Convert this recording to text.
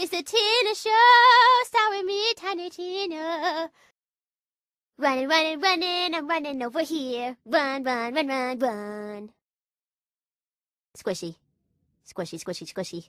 It's the Tina Show, starring me, Tiny Tina. Running, running, running, I'm running over here. Run, run, run, run, run. Squishy. Squishy, squishy, squishy.